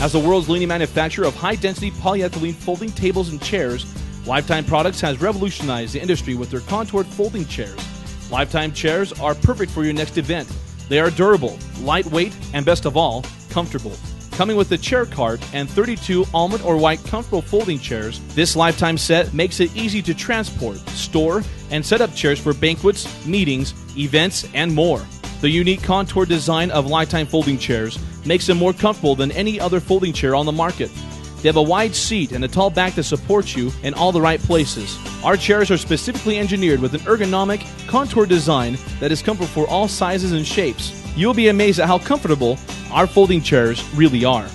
As the world's leading manufacturer of high density polyethylene folding tables and chairs, Lifetime Products has revolutionized the industry with their contoured folding chairs. Lifetime chairs are perfect for your next event. They are durable, lightweight, and best of all, comfortable. Coming with a chair cart and 32 almond or white comfortable folding chairs, this lifetime set makes it easy to transport, store, and set up chairs for banquets, meetings, events, and more. The unique contour design of lifetime folding chairs makes them more comfortable than any other folding chair on the market. They have a wide seat and a tall back that supports you in all the right places. Our chairs are specifically engineered with an ergonomic, contour design that is comfortable for all sizes and shapes. You'll be amazed at how comfortable our folding chairs really are.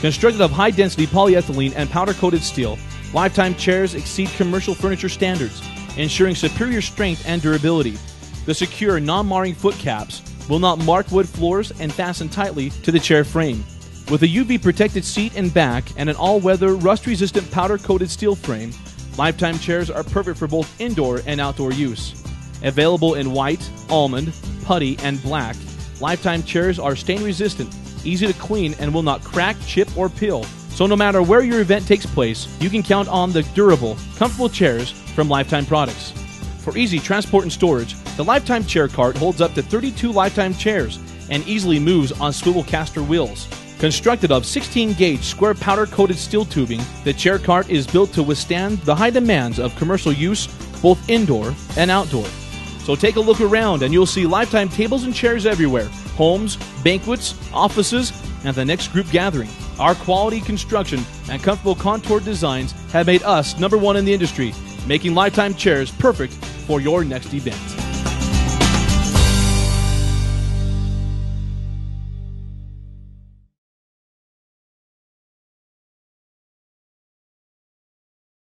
Constructed of high density polyethylene and powder coated steel, Lifetime chairs exceed commercial furniture standards, ensuring superior strength and durability. The secure, non marring foot caps will not mark wood floors and fasten tightly to the chair frame. With a UV protected seat and back and an all weather, rust resistant powder coated steel frame, Lifetime chairs are perfect for both indoor and outdoor use. Available in white, almond, putty, and black, Lifetime chairs are stain resistant, easy to clean, and will not crack, chip, or peel. So no matter where your event takes place, you can count on the durable, comfortable chairs from Lifetime products. For easy transport and storage, the Lifetime Chair Cart holds up to 32 Lifetime chairs and easily moves on swivel caster wheels. Constructed of 16 gauge square powder coated steel tubing, the chair cart is built to withstand the high demands of commercial use both indoor and outdoor. So take a look around and you'll see Lifetime tables and chairs everywhere homes, banquets, offices, and the next group gathering. Our quality construction and comfortable contour designs have made us number one in the industry, making Lifetime chairs perfect for your next event.